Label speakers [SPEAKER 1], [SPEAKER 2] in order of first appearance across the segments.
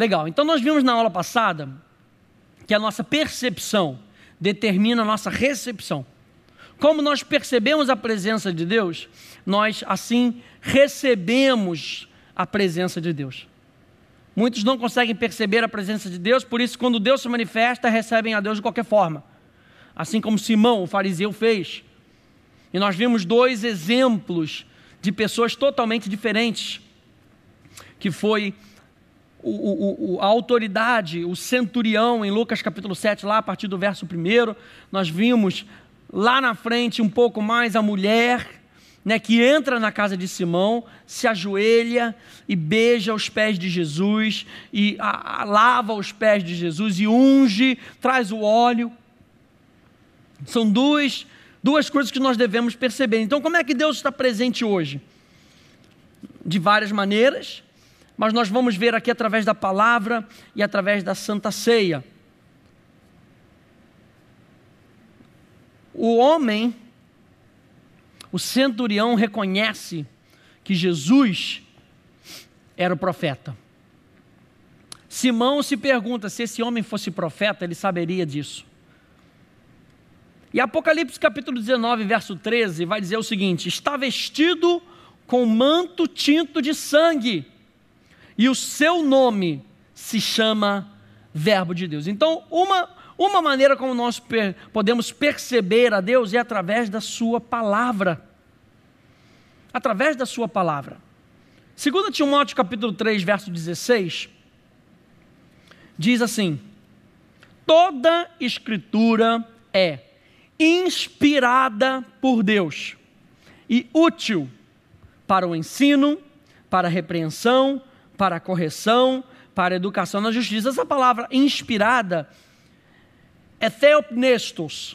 [SPEAKER 1] Legal, então nós vimos na aula passada que a nossa percepção determina a nossa recepção. Como nós percebemos a presença de Deus, nós assim recebemos a presença de Deus. Muitos não conseguem perceber a presença de Deus, por isso, quando Deus se manifesta, recebem a Deus de qualquer forma. Assim como Simão, o fariseu, fez. E nós vimos dois exemplos de pessoas totalmente diferentes, que foi o, o, a autoridade, o centurião, em Lucas capítulo 7, lá a partir do verso 1, nós vimos lá na frente um pouco mais a mulher né, que entra na casa de Simão, se ajoelha e beija os pés de Jesus, e a, a, lava os pés de Jesus, e unge, traz o óleo. São duas, duas coisas que nós devemos perceber. Então, como é que Deus está presente hoje? De várias maneiras, mas nós vamos ver aqui através da palavra e através da santa ceia. O homem o centurião reconhece que Jesus era o profeta. Simão se pergunta se esse homem fosse profeta, ele saberia disso. E Apocalipse capítulo 19, verso 13, vai dizer o seguinte: está vestido com manto tinto de sangue, e o seu nome se chama Verbo de Deus. Então, uma, uma maneira como nós per podemos perceber a Deus é através da Sua palavra. Através da Sua palavra. 2 Timóteo capítulo 3, verso 16, diz assim: Toda escritura é inspirada por Deus e útil para o ensino, para a repreensão, para a correção, para a educação na justiça. Essa palavra inspirada é theopnestos.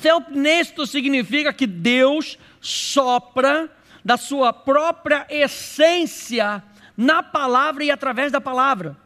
[SPEAKER 1] Theopnestos significa que Deus sopra da sua própria essência na palavra e através da palavra.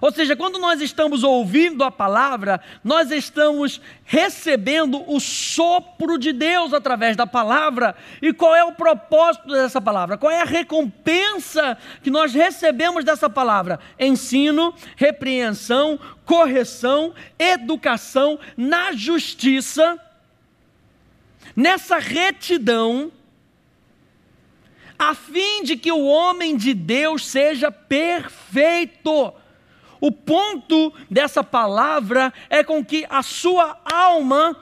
[SPEAKER 1] Ou seja, quando nós estamos ouvindo a palavra, nós estamos recebendo o sopro de Deus através da palavra. E qual é o propósito dessa palavra? Qual é a recompensa que nós recebemos dessa palavra? Ensino, repreensão, correção, educação na justiça, nessa retidão, a fim de que o homem de Deus seja perfeito o ponto dessa palavra é com que a sua alma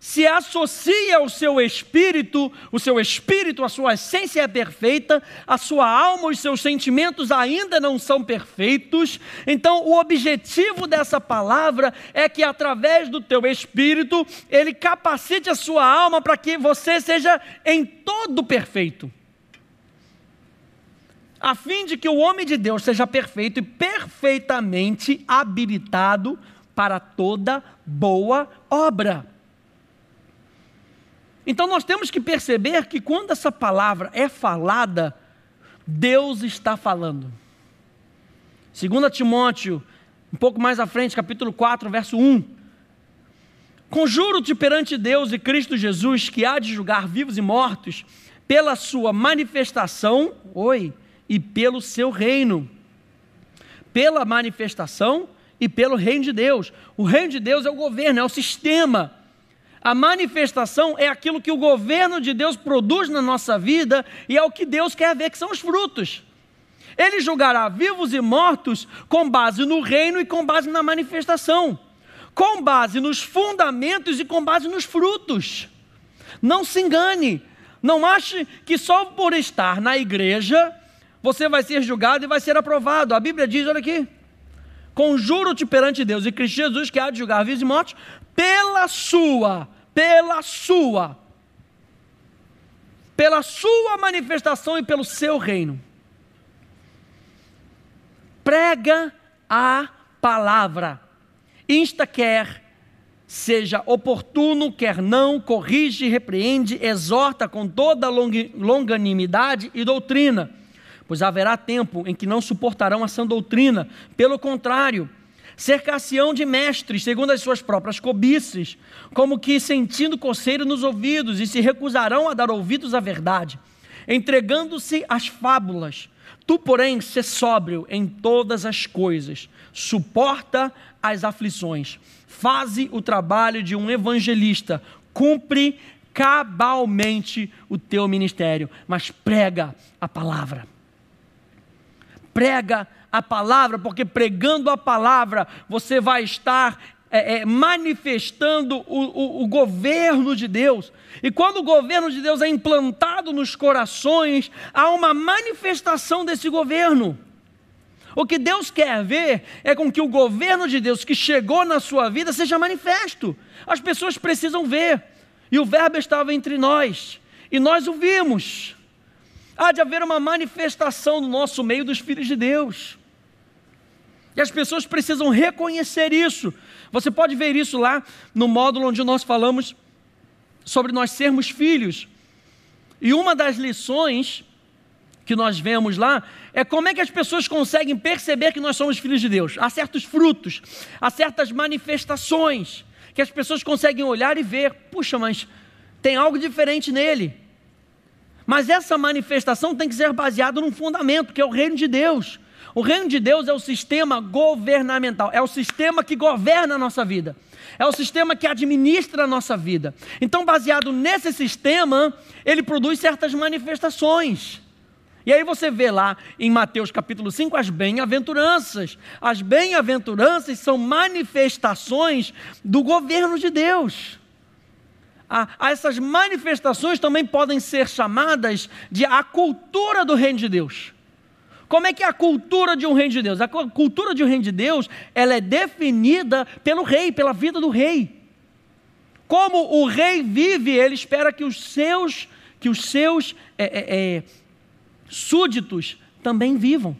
[SPEAKER 1] se associa ao seu espírito, o seu espírito, a sua essência é perfeita, a sua alma, os seus sentimentos ainda não são perfeitos. Então, o objetivo dessa palavra é que através do teu espírito, ele capacite a sua alma para que você seja em todo perfeito a fim de que o homem de Deus seja perfeito e perfeitamente habilitado para toda boa obra. Então nós temos que perceber que quando essa palavra é falada, Deus está falando. 2 Timóteo, um pouco mais à frente, capítulo 4, verso 1. Conjuro-te perante Deus e Cristo Jesus, que há de julgar vivos e mortos, pela sua manifestação, oi, e pelo seu reino. Pela manifestação e pelo reino de Deus. O reino de Deus é o governo, é o sistema. A manifestação é aquilo que o governo de Deus produz na nossa vida e é o que Deus quer ver, que são os frutos. Ele julgará vivos e mortos com base no reino e com base na manifestação, com base nos fundamentos e com base nos frutos. Não se engane, não ache que só por estar na igreja você vai ser julgado e vai ser aprovado. A Bíblia diz: olha aqui, conjuro-te perante Deus e Cristo Jesus, que há de julgar vivos e mortos, pela sua, pela sua, pela sua manifestação e pelo seu reino. Prega a palavra, insta quer, seja oportuno, quer não, corrige, repreende, exorta com toda longanimidade e doutrina pois haverá tempo em que não suportarão a sã doutrina. Pelo contrário, cercar-se-ão de mestres, segundo as suas próprias cobiças, como que sentindo coceiro nos ouvidos, e se recusarão a dar ouvidos à verdade, entregando-se às fábulas. Tu, porém, se sóbrio em todas as coisas, suporta as aflições, faze o trabalho de um evangelista, cumpre cabalmente o teu ministério, mas prega a palavra. Prega a palavra, porque pregando a palavra você vai estar é, é, manifestando o, o, o governo de Deus. E quando o governo de Deus é implantado nos corações, há uma manifestação desse governo. O que Deus quer ver é com que o governo de Deus que chegou na sua vida seja manifesto. As pessoas precisam ver. E o Verbo estava entre nós, e nós o vimos. Há de haver uma manifestação no nosso meio dos filhos de Deus. E as pessoas precisam reconhecer isso. Você pode ver isso lá no módulo onde nós falamos sobre nós sermos filhos. E uma das lições que nós vemos lá é como é que as pessoas conseguem perceber que nós somos filhos de Deus. Há certos frutos, há certas manifestações que as pessoas conseguem olhar e ver, puxa, mas tem algo diferente nele. Mas essa manifestação tem que ser baseada num fundamento, que é o reino de Deus. O reino de Deus é o sistema governamental, é o sistema que governa a nossa vida, é o sistema que administra a nossa vida. Então, baseado nesse sistema, ele produz certas manifestações. E aí você vê lá em Mateus capítulo 5 as bem-aventuranças. As bem-aventuranças são manifestações do governo de Deus. Ah, essas manifestações também podem ser chamadas de a cultura do reino de Deus. Como é que é a cultura de um reino de Deus? A cultura de um reino de Deus, ela é definida pelo rei, pela vida do rei. Como o rei vive, ele espera que os seus, que os seus é, é, é, súditos também vivam.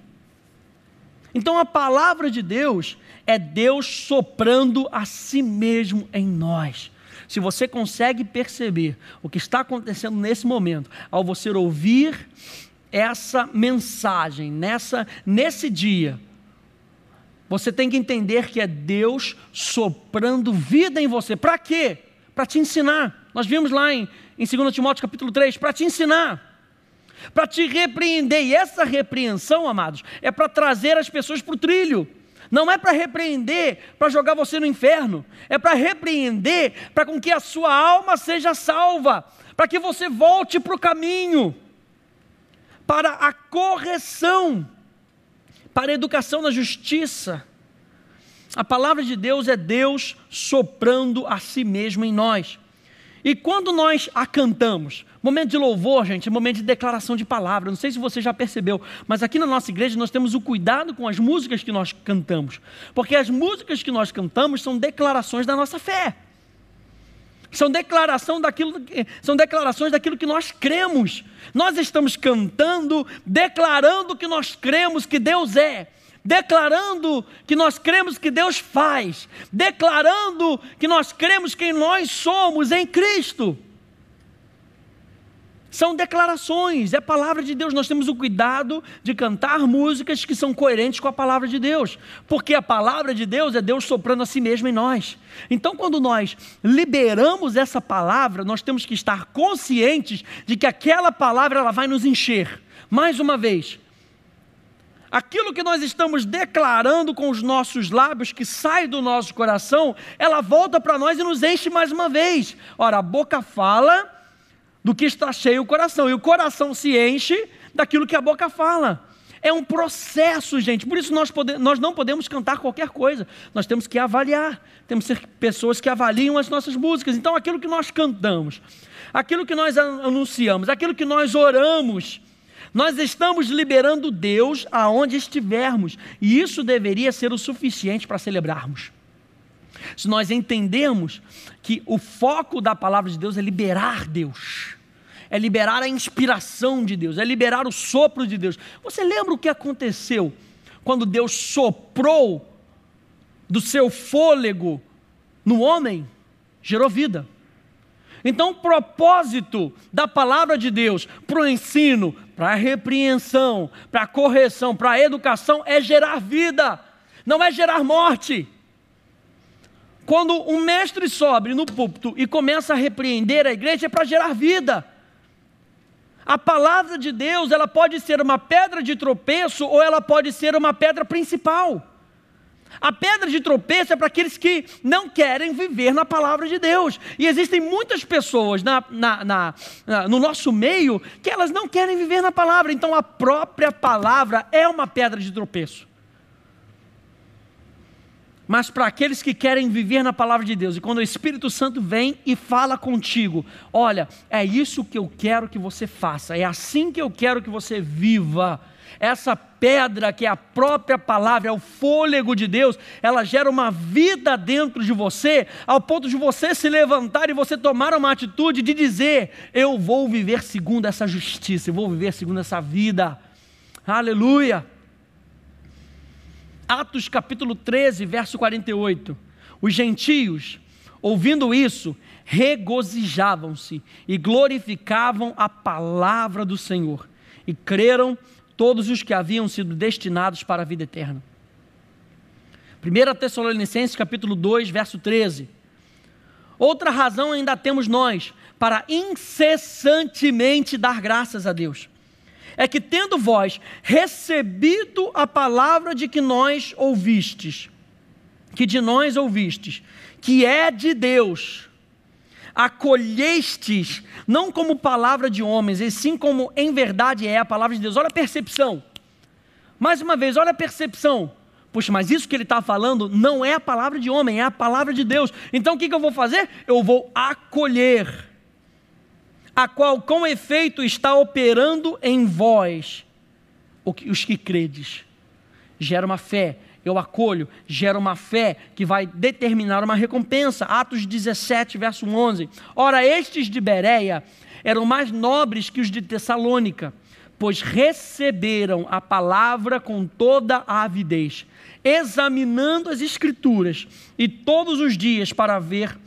[SPEAKER 1] Então a palavra de Deus é Deus soprando a si mesmo em nós. Se você consegue perceber o que está acontecendo nesse momento, ao você ouvir essa mensagem nessa nesse dia, você tem que entender que é Deus soprando vida em você. Para quê? Para te ensinar. Nós vimos lá em, em 2 Timóteo capítulo 3, para te ensinar. Para te repreender. E essa repreensão, amados, é para trazer as pessoas para o trilho. Não é para repreender, para jogar você no inferno. É para repreender, para com que a sua alma seja salva. Para que você volte para o caminho para a correção, para a educação na justiça. A palavra de Deus é Deus soprando a si mesmo em nós. E quando nós a cantamos, momento de louvor, gente, é momento de declaração de palavra. Não sei se você já percebeu, mas aqui na nossa igreja nós temos o cuidado com as músicas que nós cantamos, porque as músicas que nós cantamos são declarações da nossa fé. São, declaração daquilo, são declarações daquilo que nós cremos. Nós estamos cantando, declarando que nós cremos que Deus é, declarando que nós cremos que Deus faz, declarando que nós cremos quem nós somos em Cristo. São declarações, é palavra de Deus. Nós temos o cuidado de cantar músicas que são coerentes com a palavra de Deus, porque a palavra de Deus é Deus soprando a si mesmo em nós. Então, quando nós liberamos essa palavra, nós temos que estar conscientes de que aquela palavra ela vai nos encher. Mais uma vez, aquilo que nós estamos declarando com os nossos lábios, que sai do nosso coração, ela volta para nós e nos enche mais uma vez. Ora, a boca fala do que está cheio o coração, e o coração se enche daquilo que a boca fala. É um processo, gente. Por isso nós, pode, nós não podemos cantar qualquer coisa. Nós temos que avaliar. Temos que ser pessoas que avaliam as nossas músicas. Então, aquilo que nós cantamos, aquilo que nós anunciamos, aquilo que nós oramos, nós estamos liberando Deus aonde estivermos. E isso deveria ser o suficiente para celebrarmos. Se nós entendemos que o foco da palavra de Deus é liberar Deus, é liberar a inspiração de Deus, é liberar o sopro de Deus. Você lembra o que aconteceu quando Deus soprou do seu fôlego no homem? Gerou vida. Então, o propósito da palavra de Deus para o ensino, para a repreensão, para a correção, para a educação é gerar vida, não é gerar morte. Quando um mestre sobe no púlpito e começa a repreender a igreja, é para gerar vida. A palavra de Deus, ela pode ser uma pedra de tropeço ou ela pode ser uma pedra principal. A pedra de tropeço é para aqueles que não querem viver na palavra de Deus. E existem muitas pessoas na, na, na, no nosso meio que elas não querem viver na palavra. Então a própria palavra é uma pedra de tropeço. Mas para aqueles que querem viver na palavra de Deus, e quando o Espírito Santo vem e fala contigo, olha, é isso que eu quero que você faça, é assim que eu quero que você viva essa pedra que é a própria palavra, é o fôlego de Deus, ela gera uma vida dentro de você, ao ponto de você se levantar e você tomar uma atitude de dizer: Eu vou viver segundo essa justiça, eu vou viver segundo essa vida. Aleluia. Atos capítulo 13, verso 48. Os gentios, ouvindo isso, regozijavam-se e glorificavam a palavra do Senhor e creram todos os que haviam sido destinados para a vida eterna. 1 Tessalonicenses capítulo 2, verso 13. Outra razão ainda temos nós para incessantemente dar graças a Deus. É que tendo vós recebido a palavra de que nós ouvistes, que de nós ouvistes, que é de Deus, acolhestes, não como palavra de homens, e sim como em verdade é a palavra de Deus. Olha a percepção. Mais uma vez, olha a percepção. Puxa, mas isso que ele está falando não é a palavra de homem, é a palavra de Deus. Então o que, que eu vou fazer? Eu vou acolher, a qual com efeito está operando em vós, os que credes. Gera uma fé, eu acolho, gera uma fé que vai determinar uma recompensa. Atos 17, verso 11. Ora, estes de Bereia eram mais nobres que os de Tessalônica, pois receberam a palavra com toda a avidez, examinando as escrituras e todos os dias para ver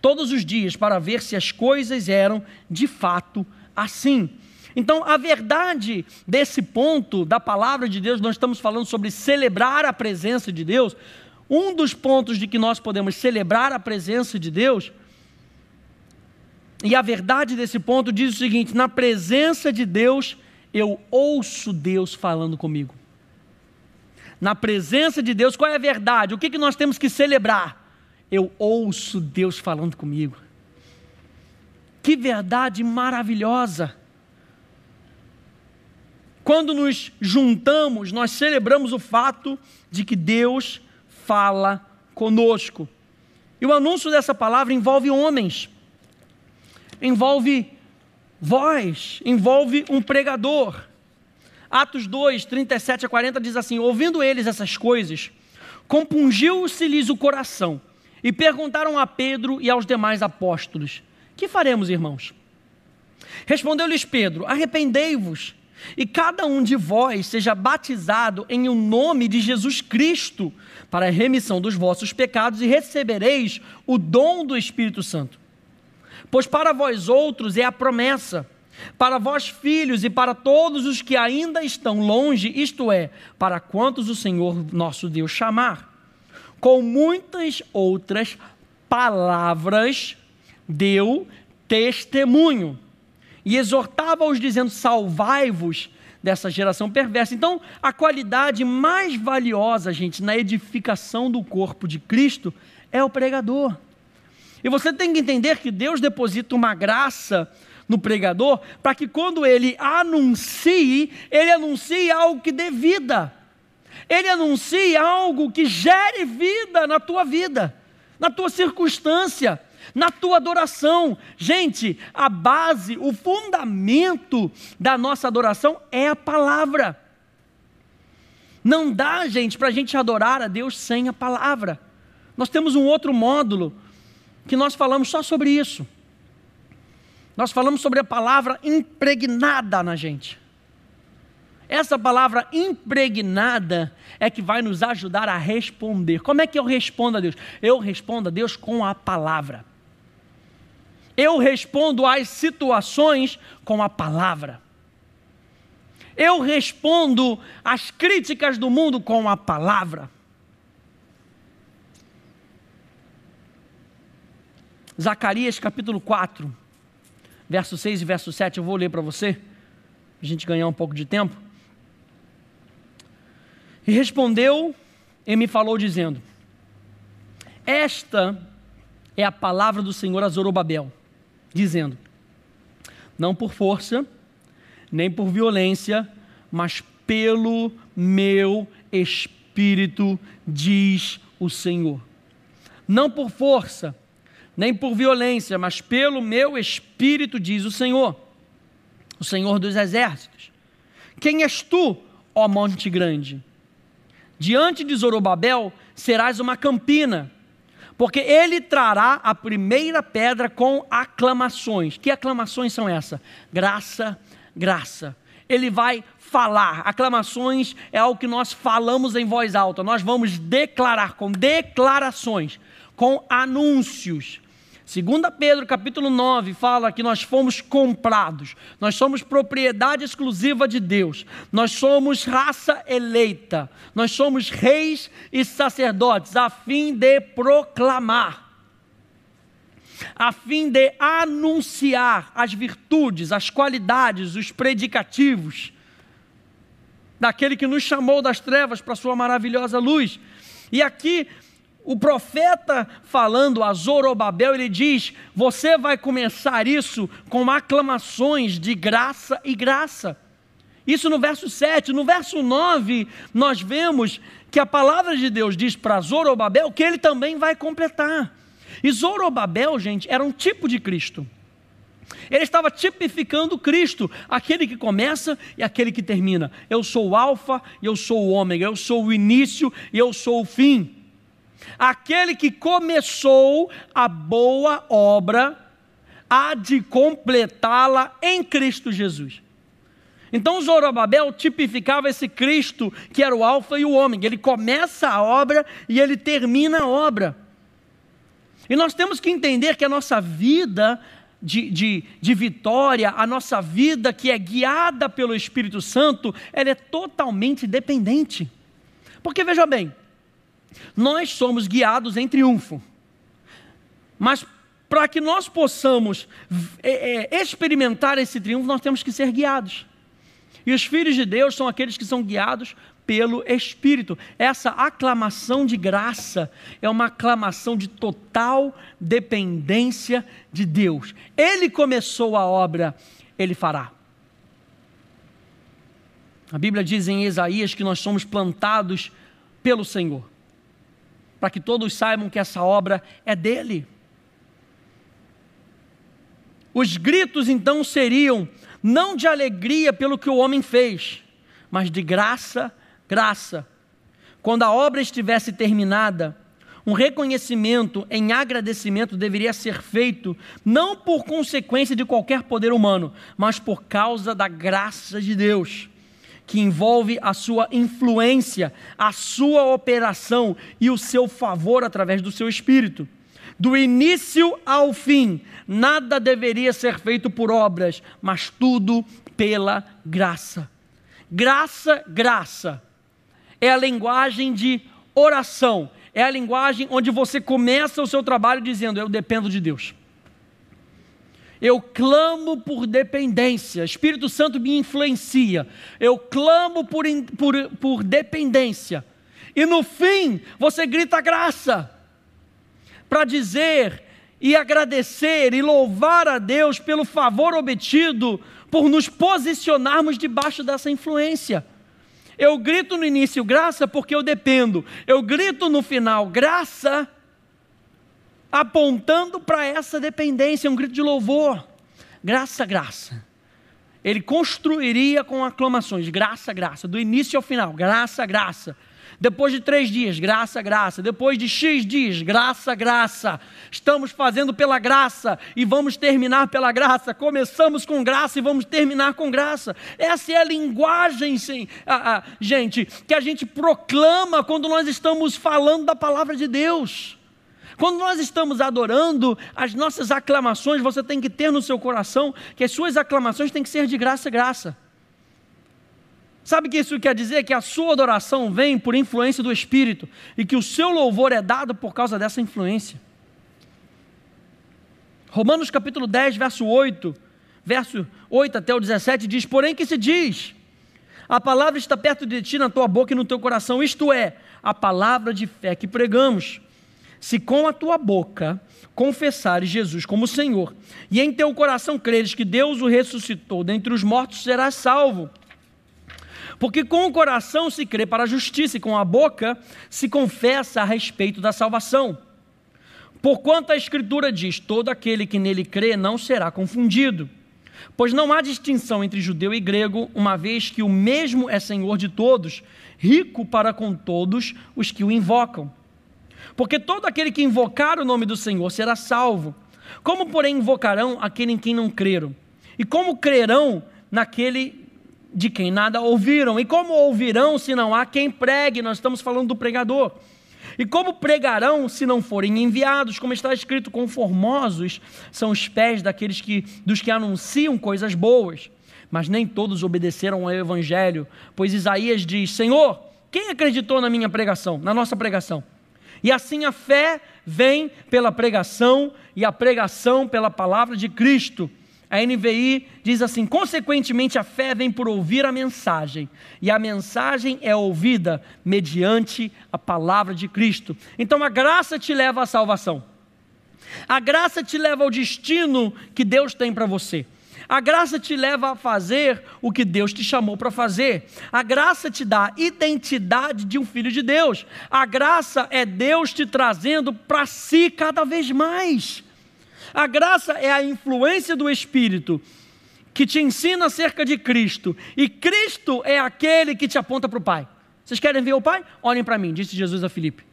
[SPEAKER 1] todos os dias para ver se as coisas eram de fato assim. Então, a verdade desse ponto da palavra de Deus, nós estamos falando sobre celebrar a presença de Deus. Um dos pontos de que nós podemos celebrar a presença de Deus, e a verdade desse ponto diz o seguinte: na presença de Deus, eu ouço Deus falando comigo. Na presença de Deus, qual é a verdade? O que, que nós temos que celebrar? Eu ouço Deus falando comigo. Que verdade maravilhosa! Quando nos juntamos, nós celebramos o fato de que Deus fala conosco. E o anúncio dessa palavra envolve homens, envolve voz, envolve um pregador. Atos 2, 37 a 40 diz assim: Ouvindo eles essas coisas, compungiu-se-lhes o coração e perguntaram a Pedro e aos demais apóstolos: Que faremos, irmãos? Respondeu-lhes Pedro: Arrependei-vos e cada um de vós seja batizado em o um nome de Jesus Cristo para a remissão dos vossos pecados e recebereis o dom do Espírito Santo. Pois para vós outros é a promessa, para vós filhos e para todos os que ainda estão longe, isto é, para quantos o Senhor nosso Deus chamar. Com muitas outras palavras deu testemunho e exortava-os dizendo: Salvai-vos dessa geração perversa. Então, a qualidade mais valiosa, gente, na edificação do corpo de Cristo é o pregador. E você tem que entender que Deus deposita uma graça no pregador para que quando ele anuncie, ele anuncie algo que dê vida. Ele anuncie algo que gere vida na tua vida, na tua circunstância na tua adoração. Gente, a base, o fundamento da nossa adoração é a palavra. Não dá, gente, para a gente adorar a Deus sem a palavra. Nós temos um outro módulo que nós falamos só sobre isso. Nós falamos sobre a palavra impregnada na gente. Essa palavra impregnada é que vai nos ajudar a responder. Como é que eu respondo a Deus? Eu respondo a Deus com a palavra. Eu respondo às situações com a palavra. Eu respondo às críticas do mundo com a palavra. Zacarias capítulo 4, verso 6 e verso 7, eu vou ler para você, a gente ganhar um pouco de tempo. E respondeu e me falou, dizendo: Esta é a palavra do Senhor a Zorobabel, dizendo: Não por força, nem por violência, mas pelo meu espírito, diz o Senhor. Não por força, nem por violência, mas pelo meu espírito, diz o Senhor, o Senhor dos exércitos. Quem és tu, ó monte grande? Diante de Zorobabel serás uma campina, porque ele trará a primeira pedra com aclamações. Que aclamações são essas? Graça, graça. Ele vai falar. Aclamações é algo que nós falamos em voz alta. Nós vamos declarar com declarações, com anúncios. Segunda Pedro capítulo 9 fala que nós fomos comprados, nós somos propriedade exclusiva de Deus, nós somos raça eleita, nós somos reis e sacerdotes, a fim de proclamar, a fim de anunciar as virtudes, as qualidades, os predicativos daquele que nos chamou das trevas para sua maravilhosa luz. E aqui o profeta falando a Zorobabel, ele diz: Você vai começar isso com aclamações de graça e graça. Isso no verso 7. No verso 9, nós vemos que a palavra de Deus diz para Zorobabel que ele também vai completar. E Zorobabel, gente, era um tipo de Cristo. Ele estava tipificando Cristo, aquele que começa e aquele que termina. Eu sou o Alfa e eu sou o Ômega, eu sou o início e eu sou o fim aquele que começou a boa obra há de completá-la em Cristo Jesus. Então Zorobabel tipificava esse Cristo que era o Alfa e o Ômega. Ele começa a obra e ele termina a obra. E nós temos que entender que a nossa vida de, de, de vitória, a nossa vida que é guiada pelo Espírito Santo, ela é totalmente dependente. Porque veja bem, nós somos guiados em triunfo. Mas para que nós possamos é, é, experimentar esse triunfo, nós temos que ser guiados. E os filhos de Deus são aqueles que são guiados pelo Espírito. Essa aclamação de graça é uma aclamação de total dependência de Deus. Ele começou a obra, ele fará. A Bíblia diz em Isaías que nós somos plantados pelo Senhor para que todos saibam que essa obra é dele. Os gritos então seriam não de alegria pelo que o homem fez, mas de graça, graça. Quando a obra estivesse terminada, um reconhecimento em agradecimento deveria ser feito não por consequência de qualquer poder humano, mas por causa da graça de Deus que envolve a sua influência, a sua operação e o seu favor através do seu espírito. Do início ao fim, nada deveria ser feito por obras, mas tudo pela graça. Graça, graça. É a linguagem de oração, é a linguagem onde você começa o seu trabalho dizendo: Eu dependo de Deus. Eu clamo por dependência, Espírito Santo me influencia. Eu clamo por, por, por dependência. E no fim, você grita graça, para dizer e agradecer e louvar a Deus pelo favor obtido por nos posicionarmos debaixo dessa influência. Eu grito no início graça porque eu dependo, eu grito no final graça apontando para essa dependência, um grito de louvor. Graça, graça. Ele construiria com aclamações, graça, graça, do início ao final, graça, graça. Depois de três dias, graça, graça. Depois de X dias, graça, graça. Estamos fazendo pela graça e vamos terminar pela graça. Começamos com graça e vamos terminar com graça. Essa é a linguagem, sim, gente, que a gente proclama quando nós estamos falando da palavra de Deus. Quando nós estamos adorando, as nossas aclamações, você tem que ter no seu coração que as suas aclamações têm que ser de graça graça. Sabe o que isso quer dizer? Que a sua adoração vem por influência do Espírito e que o seu louvor é dado por causa dessa influência. Romanos capítulo 10, verso 8, verso 8 até o 17, diz: Porém, que se diz? A palavra está perto de ti, na tua boca e no teu coração, isto é, a palavra de fé que pregamos. Se com a tua boca confessares Jesus como Senhor, e em teu coração creres que Deus o ressuscitou dentre os mortos, serás salvo. Porque com o coração se crê para a justiça e com a boca se confessa a respeito da salvação. Porquanto a Escritura diz: todo aquele que nele crê não será confundido. Pois não há distinção entre judeu e grego, uma vez que o mesmo é Senhor de todos, rico para com todos os que o invocam. Porque todo aquele que invocar o nome do Senhor será salvo. Como, porém, invocarão aquele em quem não creram? E como crerão naquele de quem nada ouviram? E como ouvirão se não há quem pregue? Nós estamos falando do pregador. E como pregarão se não forem enviados? Como está escrito, conformosos são os pés daqueles que dos que anunciam coisas boas. Mas nem todos obedeceram ao evangelho, pois Isaías diz: Senhor, quem acreditou na minha pregação, na nossa pregação? E assim a fé vem pela pregação e a pregação pela palavra de Cristo. A NVI diz assim: consequentemente, a fé vem por ouvir a mensagem, e a mensagem é ouvida mediante a palavra de Cristo. Então a graça te leva à salvação, a graça te leva ao destino que Deus tem para você. A graça te leva a fazer o que Deus te chamou para fazer. A graça te dá a identidade de um filho de Deus. A graça é Deus te trazendo para si cada vez mais. A graça é a influência do Espírito que te ensina acerca de Cristo, e Cristo é aquele que te aponta para o Pai. Vocês querem ver o Pai? Olhem para mim, disse Jesus a Filipe.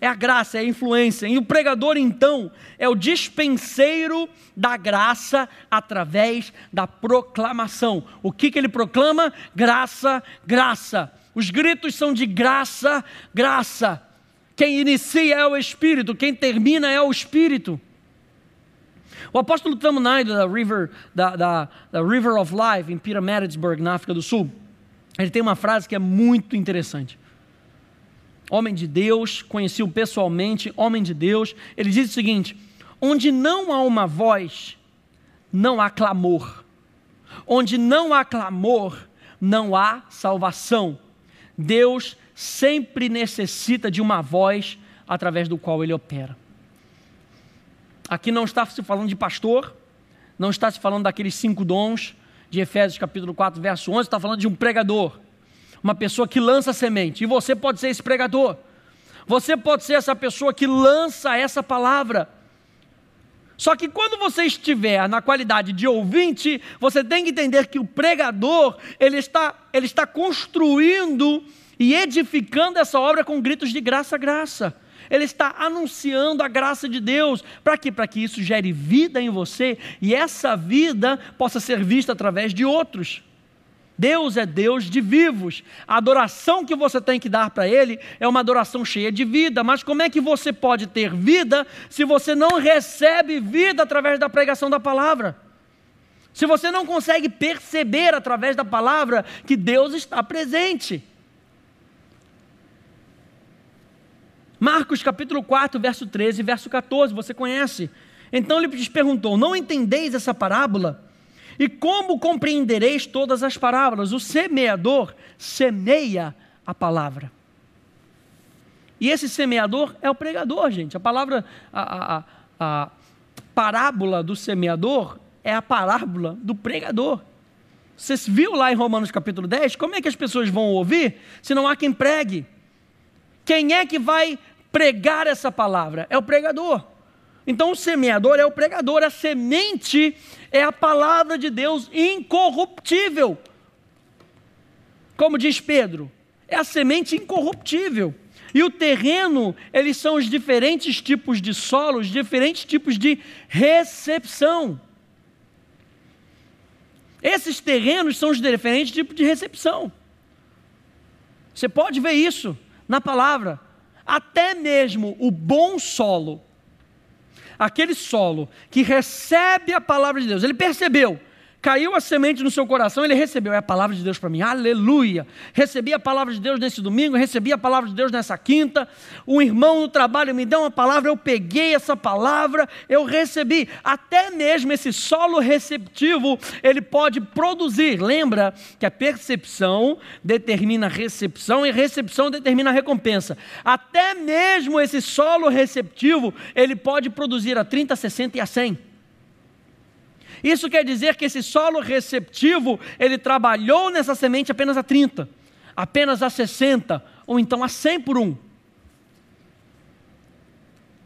[SPEAKER 1] É a graça, é a influência. E o pregador, então, é o dispenseiro da graça através da proclamação. O que, que ele proclama? Graça, graça. Os gritos são de graça, graça. Quem inicia é o Espírito, quem termina é o Espírito. O apóstolo Tamunai, da River, da, da, da River of Life, em Pyramidsburg, na África do Sul, ele tem uma frase que é muito interessante. Homem de Deus, conheci-o pessoalmente, homem de Deus. Ele diz o seguinte: onde não há uma voz, não há clamor. Onde não há clamor, não há salvação. Deus sempre necessita de uma voz através do qual ele opera. Aqui não está se falando de pastor, não está se falando daqueles cinco dons de Efésios capítulo 4, verso 11, está falando de um pregador, uma pessoa que lança semente, e você pode ser esse pregador, você pode ser essa pessoa que lança essa palavra. Só que quando você estiver na qualidade de ouvinte, você tem que entender que o pregador, ele está, ele está construindo e edificando essa obra com gritos de graça, graça ele está anunciando a graça de Deus. Para quê? Para que isso gere vida em você e essa vida possa ser vista através de outros. Deus é Deus de vivos. A adoração que você tem que dar para Ele é uma adoração cheia de vida. Mas como é que você pode ter vida se você não recebe vida através da pregação da palavra? Se você não consegue perceber através da palavra que Deus está presente. Marcos capítulo 4, verso 13 verso 14, você conhece. Então ele lhes perguntou: Não entendeis essa parábola? E como compreendereis todas as parábolas? O semeador semeia a palavra. E esse semeador é o pregador, gente. A palavra, a, a, a parábola do semeador é a parábola do pregador. Você viu lá em Romanos capítulo 10? Como é que as pessoas vão ouvir se não há quem pregue? Quem é que vai pregar essa palavra? É o pregador. Então o semeador é o pregador, a semente é a palavra de Deus incorruptível. Como diz Pedro, é a semente incorruptível. E o terreno, eles são os diferentes tipos de solos, diferentes tipos de recepção. Esses terrenos são os diferentes tipos de recepção. Você pode ver isso na palavra até mesmo o bom solo, aquele solo que recebe a palavra de Deus, ele percebeu Caiu a semente no seu coração, ele recebeu. É a palavra de Deus para mim. Aleluia. Recebi a palavra de Deus nesse domingo, recebi a palavra de Deus nessa quinta. Um irmão no trabalho me deu uma palavra, eu peguei essa palavra, eu recebi. Até mesmo esse solo receptivo, ele pode produzir. Lembra que a percepção determina a recepção e a recepção determina a recompensa. Até mesmo esse solo receptivo, ele pode produzir a 30, 60 e a 100. Isso quer dizer que esse solo receptivo, ele trabalhou nessa semente apenas a 30, apenas a 60, ou então a 100 por um.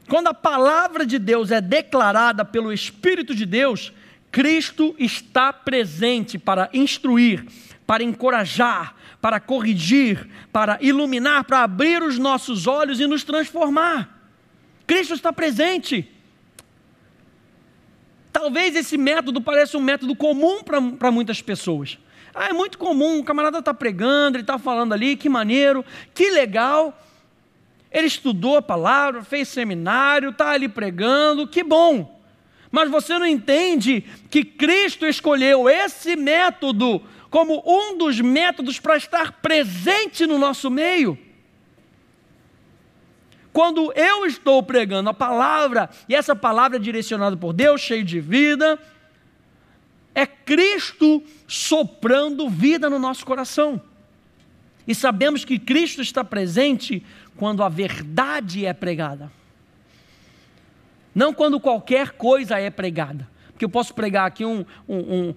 [SPEAKER 1] Quando a palavra de Deus é declarada pelo Espírito de Deus, Cristo está presente para instruir, para encorajar, para corrigir, para iluminar, para abrir os nossos olhos e nos transformar. Cristo está presente. Talvez esse método pareça um método comum para muitas pessoas. Ah, é muito comum, o camarada está pregando, ele está falando ali, que maneiro, que legal. Ele estudou a palavra, fez seminário, está ali pregando, que bom. Mas você não entende que Cristo escolheu esse método como um dos métodos para estar presente no nosso meio. Quando eu estou pregando a palavra, e essa palavra é direcionada por Deus, cheio de vida, é Cristo soprando vida no nosso coração. E sabemos que Cristo está presente quando a verdade é pregada. Não quando qualquer coisa é pregada. Porque eu posso pregar aqui um, um, um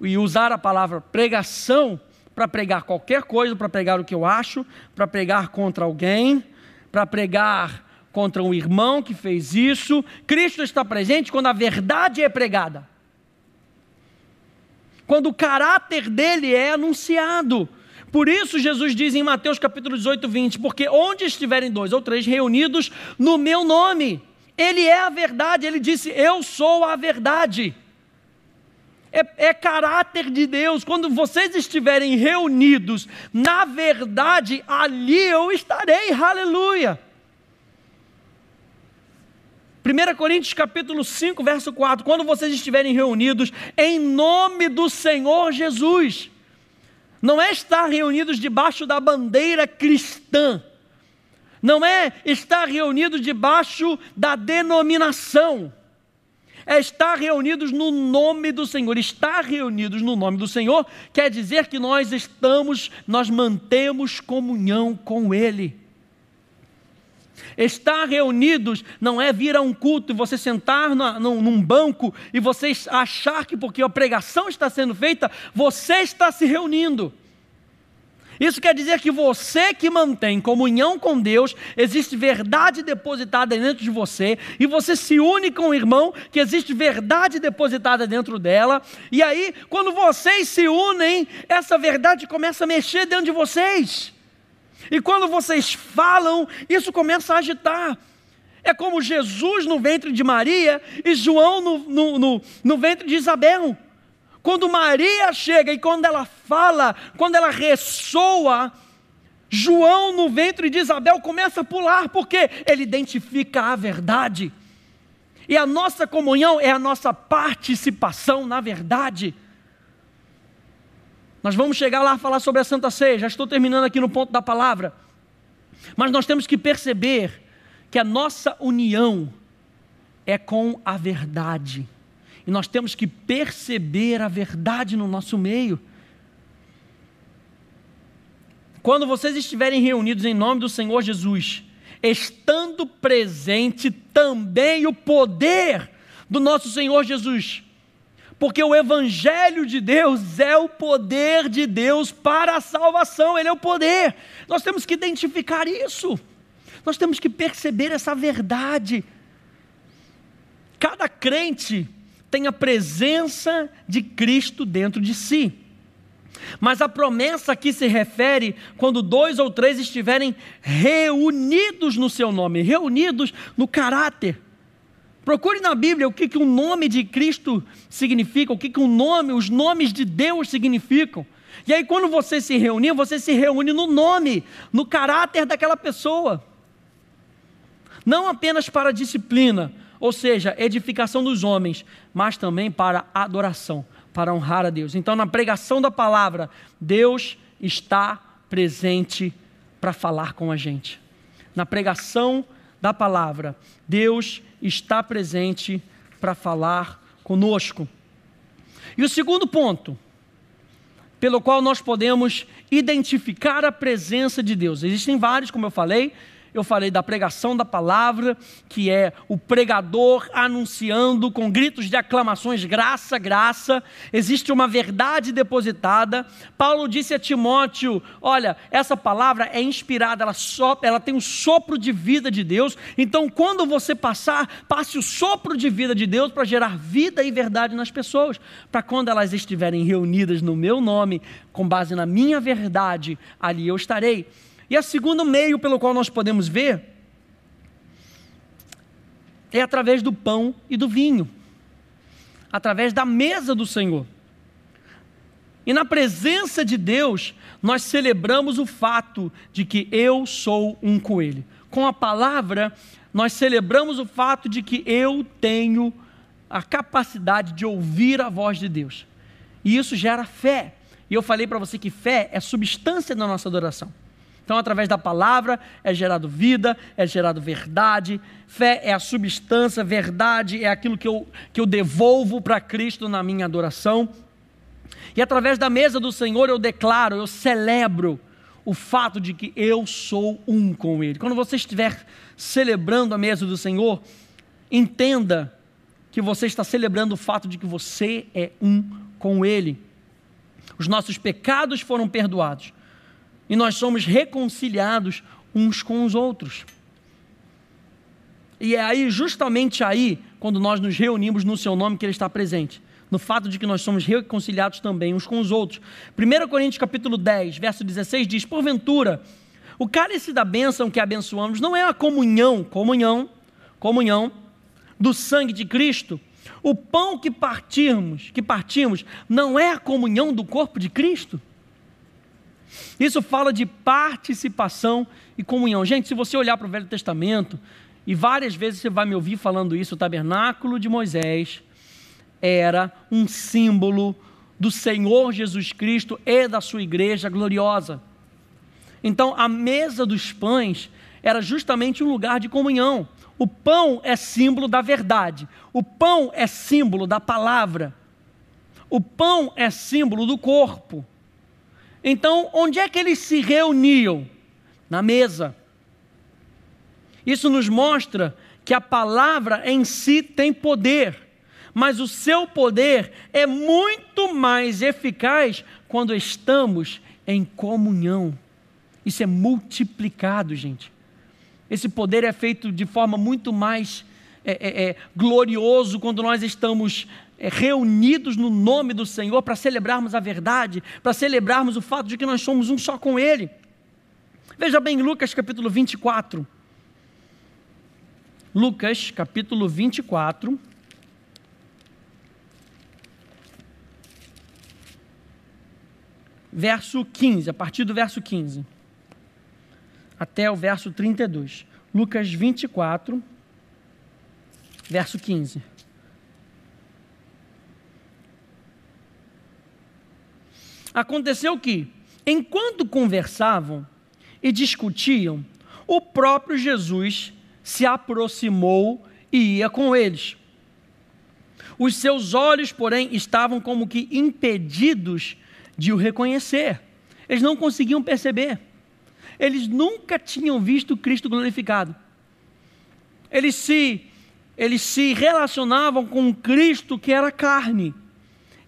[SPEAKER 1] e usar a palavra pregação para pregar qualquer coisa, para pregar o que eu acho, para pregar contra alguém, para pregar contra um irmão que fez isso. Cristo está presente quando a verdade é pregada. Quando o caráter dele é anunciado. Por isso Jesus diz em Mateus capítulo 18, 20, porque onde estiverem dois ou três reunidos no meu nome, ele é a verdade, ele disse, eu sou a verdade. É, é, caráter de Deus. Quando vocês estiverem reunidos, na verdade, ali eu estarei. Aleluia. 1 Coríntios capítulo 5, verso 4. Quando vocês estiverem reunidos em nome do Senhor Jesus. Não é estar reunidos debaixo da bandeira cristã. Não é estar reunidos debaixo da denominação é estar reunidos no nome do Senhor. Estar reunidos no nome do Senhor quer dizer que nós estamos, nós mantemos comunhão com Ele. Estar reunidos não é vir a um culto e você sentar na, num, num, banco e você achar que porque a pregação está sendo feita, você está se reunindo. Isso quer dizer que você que mantém comunhão com Deus, existe verdade depositada dentro de você, e você se une com o irmão, que existe verdade depositada dentro dela, e aí, quando vocês se unem, essa verdade começa a mexer dentro de vocês. E quando vocês falam, isso começa a agitar. É como Jesus no ventre de Maria e João no, no, no, no ventre de Isabel. Quando Maria chega e quando ela fala, quando ela ressoa, João no ventre de Isabel começa a pular, porque ele identifica a verdade. E a nossa comunhão é a nossa participação na verdade. Nós vamos chegar lá a falar sobre a Santa Ceia, já estou terminando aqui no ponto da palavra. Mas nós temos que perceber que a nossa união é com a verdade e nós temos que perceber a verdade no nosso meio. Quando vocês estiverem reunidos em nome do Senhor Jesus, estando presente também o poder do nosso Senhor Jesus, porque o Evangelho de Deus é o poder de Deus para a salvação, ele é o poder. Nós temos que identificar isso, nós temos que perceber essa verdade. Cada crente tem a presença de Cristo dentro de si. Mas a promessa aqui se refere quando dois ou três estiverem reunidos no seu nome, reunidos no caráter. Procure na Bíblia o que, que o nome de Cristo significa, o que, que o nome, os nomes de Deus significam. E aí, quando você se reunir, você se reúne no nome, no caráter daquela pessoa. Não apenas para disciplina, ou seja, edificação dos homens, mas também para adoração, para honrar a Deus. Então, na pregação da palavra, Deus está presente para falar com a gente. Na pregação da palavra, Deus está presente para falar conosco. E o segundo ponto, pelo qual nós podemos identificar a presença de Deus, existem vários, como eu falei, eu falei da pregação da palavra, que é o pregador anunciando com gritos de aclamações: graça, graça. Existe uma verdade depositada. Paulo disse a Timóteo: olha, essa palavra é inspirada, ela, sopra, ela tem o sopro de vida de Deus. Então, quando você passar, passe o sopro de vida de Deus para gerar vida e verdade nas pessoas, para quando elas estiverem reunidas no meu nome, com base na minha verdade, ali eu estarei. E o segundo meio pelo qual nós podemos ver é através do pão e do vinho, através da mesa do Senhor. E na presença de Deus, nós celebramos o fato de que eu sou um com Ele. Com a palavra, nós celebramos o fato de que eu tenho a capacidade de ouvir a voz de Deus. E isso gera fé. E eu falei para você que fé é substância da nossa adoração. Então, através da palavra é gerado vida, é gerado verdade. Fé é a substância, verdade é aquilo que eu, que eu devolvo para Cristo na minha adoração. E através da mesa do Senhor eu declaro, eu celebro o fato de que eu sou um com Ele. Quando você estiver celebrando a mesa do Senhor, entenda que você está celebrando o fato de que você é um com Ele. Os nossos pecados foram perdoados e nós somos reconciliados uns com os outros. E é aí, justamente aí, quando nós nos reunimos no seu nome, que Ele está presente. No fato de que nós somos reconciliados também uns com os outros. 1 Coríntios capítulo 10, verso 16 diz: Porventura, o cálice da bênção que abençoamos não é a comunhão, comunhão, comunhão do sangue de Cristo. O pão que partimos, que partimos, não é a comunhão do corpo de Cristo. Isso fala de participação e comunhão. Gente, se você olhar para o Velho Testamento, e várias vezes você vai me ouvir falando isso, o tabernáculo de Moisés era um símbolo do Senhor Jesus Cristo e da sua igreja gloriosa. Então, a mesa dos pães era justamente um lugar de comunhão. O pão é símbolo da verdade, o pão é símbolo da palavra, o pão é símbolo do corpo. Então, onde é que eles se reuniam? Na mesa. Isso nos mostra que a palavra em si tem poder, mas o seu poder é muito mais eficaz quando estamos em comunhão. Isso é multiplicado, gente. Esse poder é feito de forma muito mais é, é, é, glorioso quando nós estamos reunidos no nome do Senhor para celebrarmos a verdade, para celebrarmos o fato de que nós somos um só com Ele. Veja bem, Lucas capítulo 24. Lucas capítulo 24. Verso 15, a partir do verso 15 até o verso 32. Lucas 24, verso 15. Aconteceu que, enquanto conversavam e discutiam, o próprio Jesus se aproximou e ia com eles. Os seus olhos, porém, estavam como que impedidos de o reconhecer. Eles não conseguiam perceber. Eles nunca tinham visto Cristo glorificado. Eles se, eles se relacionavam com Cristo que era carne.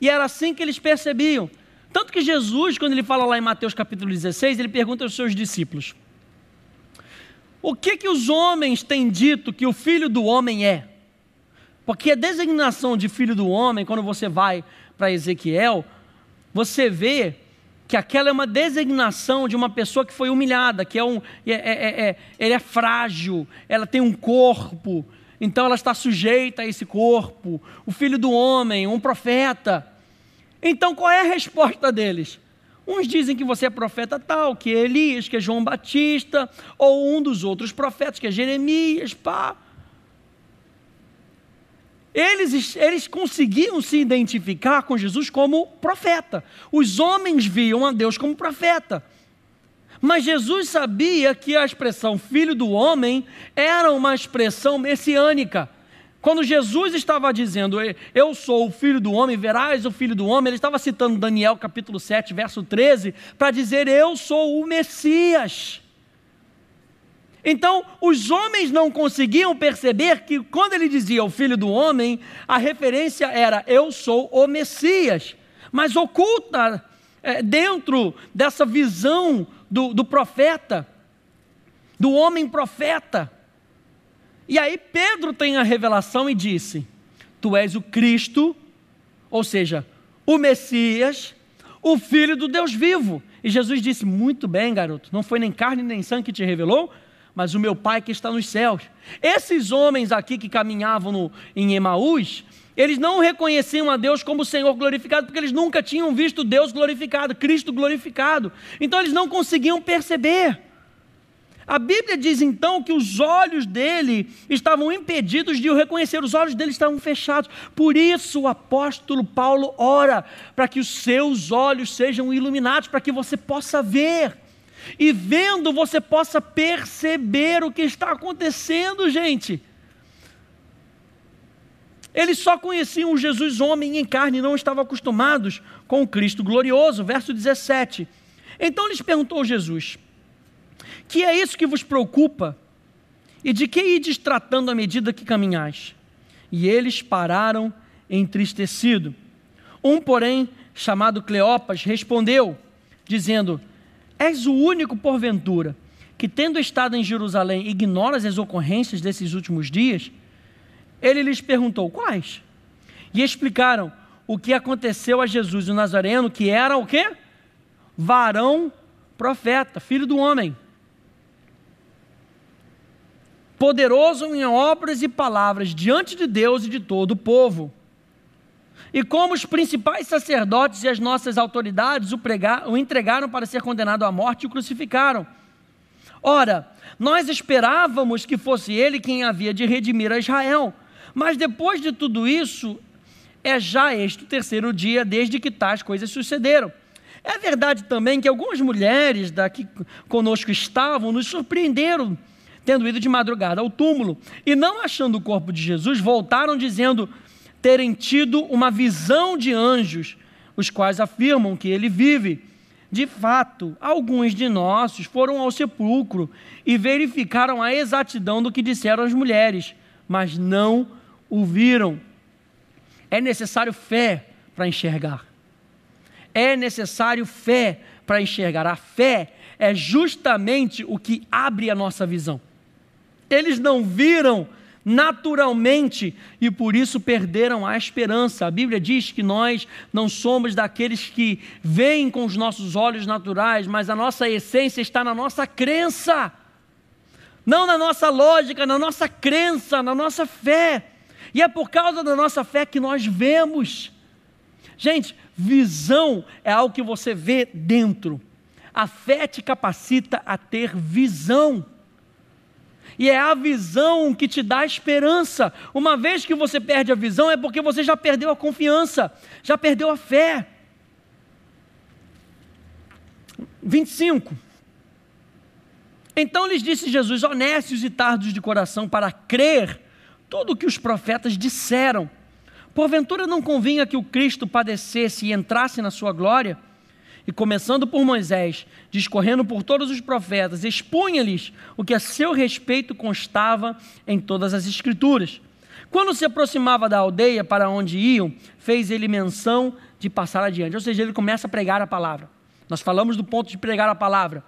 [SPEAKER 1] E era assim que eles percebiam. Tanto que Jesus, quando ele fala lá em Mateus capítulo 16, ele pergunta aos seus discípulos: O que que os homens têm dito que o filho do homem é? Porque a designação de filho do homem, quando você vai para Ezequiel, você vê que aquela é uma designação de uma pessoa que foi humilhada, que é um, é, é, é, é ele é frágil, ela tem um corpo, então ela está sujeita a esse corpo. O filho do homem, um profeta. Então qual é a resposta deles? Uns dizem que você é profeta tal, que é Elias, que é João Batista, ou um dos outros profetas, que é Jeremias, pá. eles, eles conseguiam se identificar com Jesus como profeta. Os homens viam a Deus como profeta. Mas Jesus sabia que a expressão filho do homem era uma expressão messiânica. Quando Jesus estava dizendo, Eu sou o filho do homem, verás o filho do homem, ele estava citando Daniel capítulo 7, verso 13, para dizer, Eu sou o Messias. Então, os homens não conseguiam perceber que quando ele dizia o filho do homem, a referência era eu sou o Messias. Mas oculta é, dentro dessa visão do, do profeta, do homem profeta. E aí Pedro tem a revelação e disse: Tu és o Cristo, ou seja, o Messias, o Filho do Deus vivo. E Jesus disse: Muito bem, garoto, não foi nem carne nem sangue que te revelou, mas o meu Pai que está nos céus. Esses homens aqui que caminhavam no, em Emaús, eles não reconheciam a Deus como Senhor glorificado, porque eles nunca tinham visto Deus glorificado, Cristo glorificado. Então eles não conseguiam perceber. A Bíblia diz então que os olhos dele estavam impedidos de o reconhecer, os olhos dele estavam fechados. Por isso o apóstolo Paulo ora para que os seus olhos sejam iluminados, para que você possa ver e vendo você possa perceber o que está acontecendo, gente. Eles só conheciam o Jesus homem em carne e não estavam acostumados com o Cristo glorioso. Verso 17. Então lhes perguntou Jesus: Que é isso que vos preocupa? E de que ides tratando à medida que caminhais? E eles pararam entristecido. Um, porém, chamado Cleopas, respondeu, dizendo: És o único, porventura, que, tendo estado em Jerusalém, ignoras as ocorrências desses últimos dias? Ele lhes perguntou: Quais? E explicaram o que aconteceu a Jesus o Nazareno, que era o quê? Varão profeta, filho do homem. Poderoso em obras e palavras diante de Deus e de todo o povo e como os principais sacerdotes e as nossas autoridades o, pregaram, o entregaram para ser condenado à morte e o crucificaram. Ora, nós esperávamos que fosse ele quem havia de redimir a Israel, mas depois de tudo isso, é já este o terceiro dia desde que tais coisas sucederam. É verdade também que algumas mulheres daqui conosco estavam nos surpreenderam, tendo ido de madrugada ao túmulo, e não achando o corpo de Jesus, voltaram dizendo: terem tido uma visão de anjos, os quais afirmam que ele vive. De fato, alguns de nós foram ao sepulcro e verificaram a exatidão do que disseram as mulheres, mas não o viram. É necessário fé para enxergar. É necessário fé para enxergar. A fé é justamente o que abre a nossa visão. Eles não viram naturalmente e por isso perderam a esperança. A Bíblia diz que nós não somos daqueles que veem com os nossos olhos naturais, mas a nossa essência está na nossa crença, não na nossa lógica, na nossa crença, na nossa fé. E é por causa da nossa fé que nós vemos. Gente, visão é algo que você vê dentro. A fé te capacita a ter visão e é a visão que te dá esperança. Uma vez que você perde a visão, é porque você já perdeu a confiança, já perdeu a fé. 25. Então lhes disse Jesus: honestos e tardos de coração para crer tudo o que os profetas disseram. Porventura não convinha que o Cristo padecesse e entrasse na sua glória? E começando por Moisés, discorrendo por todos os profetas, expunha-lhes o que a seu respeito constava em todas as Escrituras. Quando se aproximava da aldeia para onde iam, fez ele menção de passar adiante, ou seja, ele começa a pregar a palavra. Nós falamos do ponto de pregar a palavra.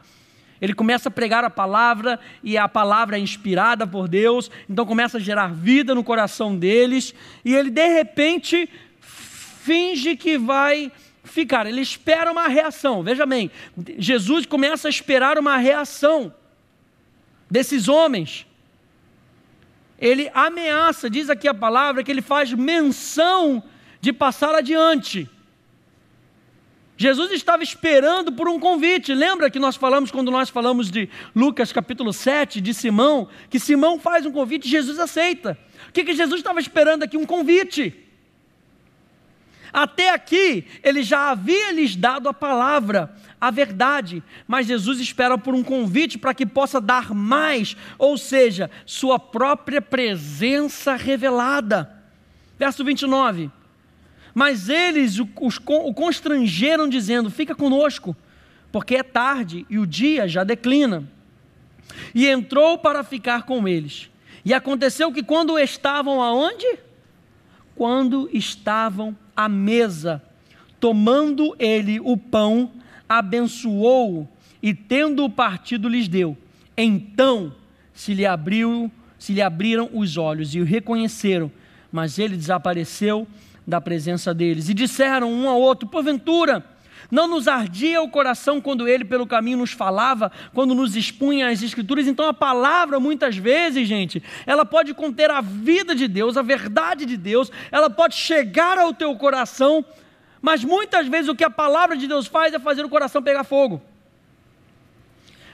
[SPEAKER 1] Ele começa a pregar a palavra e a palavra é inspirada por Deus, então começa a gerar vida no coração deles, e ele de repente finge que vai ficar, ele espera uma reação. Veja bem, Jesus começa a esperar uma reação desses homens. Ele ameaça, diz aqui a palavra, que ele faz menção de passar adiante. Jesus estava esperando por um convite. Lembra que nós falamos quando nós falamos de Lucas capítulo 7, de Simão, que Simão faz um convite e Jesus aceita. O que, que Jesus estava esperando aqui? Um convite. Até aqui, ele já havia lhes dado a palavra, a verdade, mas Jesus espera por um convite para que possa dar mais, ou seja, sua própria presença revelada. Verso 29. Mas eles os, o constrangeram, dizendo: Fica conosco, porque é tarde e o dia já declina. E entrou para ficar com eles. E aconteceu que quando estavam aonde? Quando estavam à mesa, tomando ele o pão, abençoou e tendo o partido lhes deu. Então se lhe abriu, se lhe abriram os olhos e o reconheceram, mas ele desapareceu da presença deles. E disseram um ao outro: Porventura, não nos ardia o coração quando ele pelo caminho nos falava, quando nos expunha as escrituras. Então a palavra, muitas vezes, gente, ela pode conter a vida de Deus, a verdade de Deus, ela pode chegar ao teu coração, mas muitas vezes o que a palavra de Deus faz é fazer o coração pegar fogo.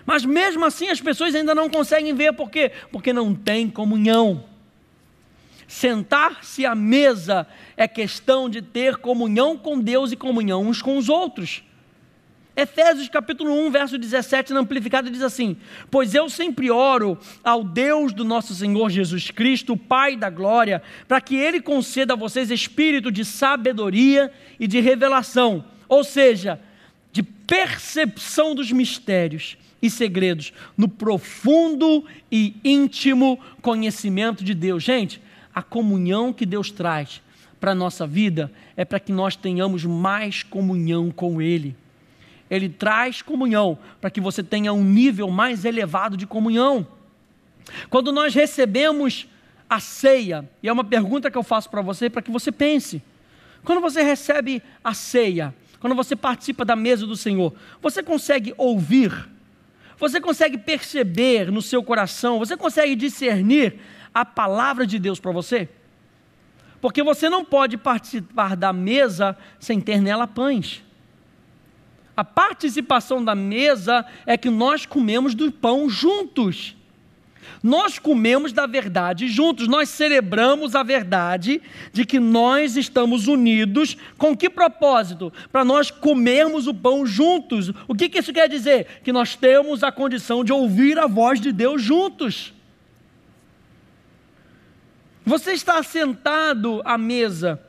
[SPEAKER 1] Mas mesmo assim as pessoas ainda não conseguem ver por quê? Porque não tem comunhão. Sentar-se à mesa é questão de ter comunhão com Deus e comunhão uns com os outros. Efésios capítulo 1, verso 17, na amplificada, diz assim: Pois eu sempre oro ao Deus do nosso Senhor Jesus Cristo, o Pai da glória, para que Ele conceda a vocês espírito de sabedoria e de revelação, ou seja, de percepção dos mistérios e segredos, no profundo e íntimo conhecimento de Deus. Gente, a comunhão que Deus traz para a nossa vida é para que nós tenhamos mais comunhão com Ele. Ele traz comunhão para que você tenha um nível mais elevado de comunhão. Quando nós recebemos a ceia, e é uma pergunta que eu faço para você, para que você pense. Quando você recebe a ceia, quando você participa da mesa do Senhor, você consegue ouvir, você consegue perceber no seu coração, você consegue discernir a palavra de Deus para você? Porque você não pode participar da mesa sem ter nela pães. A participação da mesa é que nós comemos do pão juntos. Nós comemos da verdade juntos, nós celebramos a verdade de que nós estamos unidos. Com que propósito? Para nós comermos o pão juntos. O que, que isso quer dizer? Que nós temos a condição de ouvir a voz de Deus juntos. Você está sentado à mesa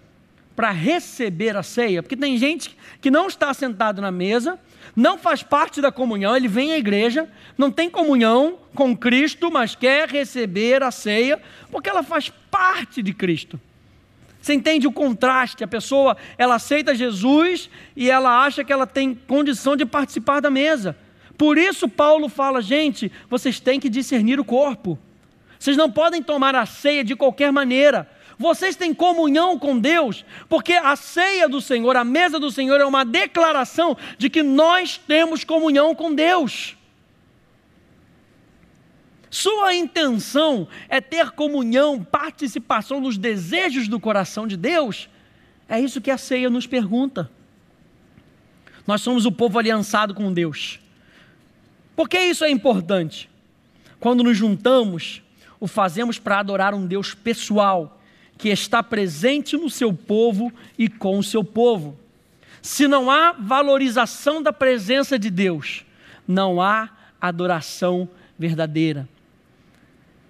[SPEAKER 1] para receber a ceia? Porque tem gente que não está sentado na mesa, não faz parte da comunhão, ele vem à igreja, não tem comunhão com Cristo, mas quer receber a ceia, porque ela faz parte de Cristo. Você entende o contraste? A pessoa, ela aceita Jesus e ela acha que ela tem condição de participar da mesa. Por isso Paulo fala, gente, vocês têm que discernir o corpo. Vocês não podem tomar a ceia de qualquer maneira. Vocês têm comunhão com Deus, porque a ceia do Senhor, a mesa do Senhor, é uma declaração de que nós temos comunhão com Deus. Sua intenção é ter comunhão, participação nos desejos do coração de Deus? É isso que a ceia nos pergunta. Nós somos o povo aliançado com Deus. Por que isso é importante? Quando nos juntamos, o fazemos para adorar um Deus pessoal, que está presente no seu povo e com o seu povo. Se não há valorização da presença de Deus, não há adoração verdadeira.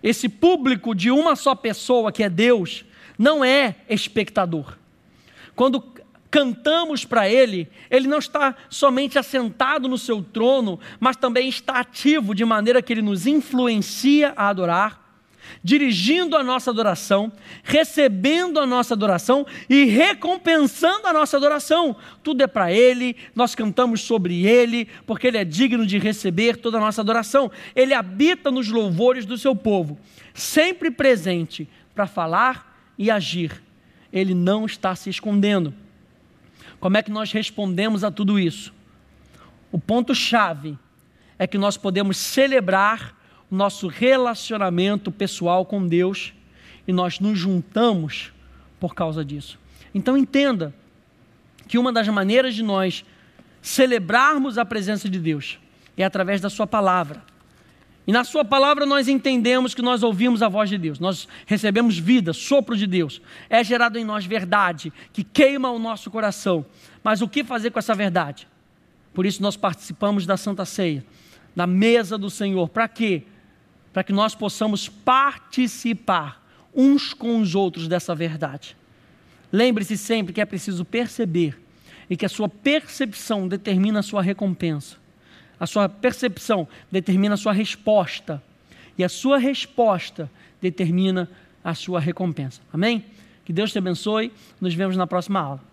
[SPEAKER 1] Esse público de uma só pessoa, que é Deus, não é espectador. Quando cantamos para Ele, Ele não está somente assentado no seu trono, mas também está ativo de maneira que Ele nos influencia a adorar dirigindo a nossa adoração, recebendo a nossa adoração e recompensando a nossa adoração. Tudo é para Ele, nós cantamos sobre Ele, porque Ele é digno de receber toda a nossa adoração. Ele habita nos louvores do seu povo, sempre presente para falar e agir. Ele não está se escondendo. Como é que nós respondemos a tudo isso? O ponto-chave é que nós podemos celebrar nosso relacionamento pessoal com Deus e nós nos juntamos por causa disso. Então entenda que uma das maneiras de nós celebrarmos a presença de Deus é através da Sua palavra. E na Sua palavra nós entendemos que nós ouvimos a voz de Deus, nós recebemos vida, sopro de Deus, é gerado em nós verdade que queima o nosso coração. Mas o que fazer com essa verdade? Por isso nós participamos da Santa Ceia, da mesa do Senhor. Para quê? Para que nós possamos participar uns com os outros dessa verdade. Lembre-se sempre que é preciso perceber e que a sua percepção determina a sua recompensa. A sua percepção determina a sua resposta. E a sua resposta determina a sua recompensa. Amém? Que Deus te abençoe. Nos vemos na próxima aula.